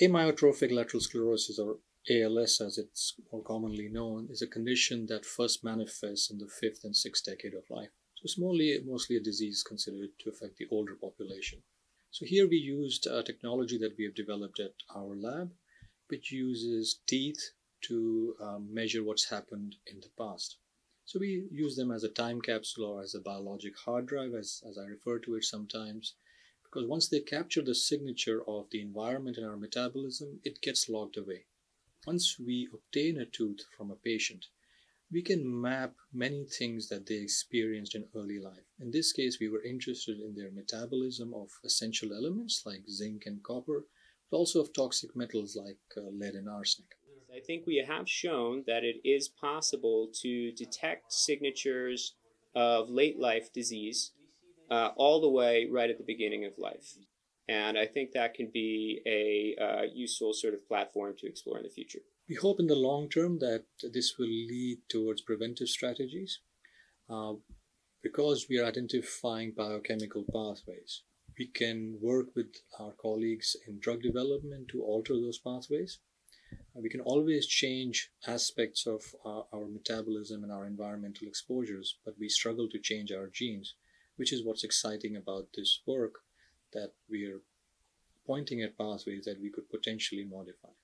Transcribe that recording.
Amyotrophic lateral sclerosis, or ALS as it's more commonly known, is a condition that first manifests in the fifth and sixth decade of life. So it's mostly, mostly a disease considered to affect the older population. So here we used a technology that we have developed at our lab, which uses teeth to um, measure what's happened in the past. So we use them as a time capsule or as a biologic hard drive, as, as I refer to it sometimes, because once they capture the signature of the environment in our metabolism, it gets logged away. Once we obtain a tooth from a patient, we can map many things that they experienced in early life. In this case, we were interested in their metabolism of essential elements like zinc and copper, but also of toxic metals like uh, lead and arsenic. I think we have shown that it is possible to detect signatures of late life disease uh, all the way right at the beginning of life. And I think that can be a uh, useful sort of platform to explore in the future. We hope in the long term that this will lead towards preventive strategies uh, because we are identifying biochemical pathways. We can work with our colleagues in drug development to alter those pathways. Uh, we can always change aspects of our, our metabolism and our environmental exposures, but we struggle to change our genes, which is what's exciting about this work that we are pointing at pathways that we could potentially modify.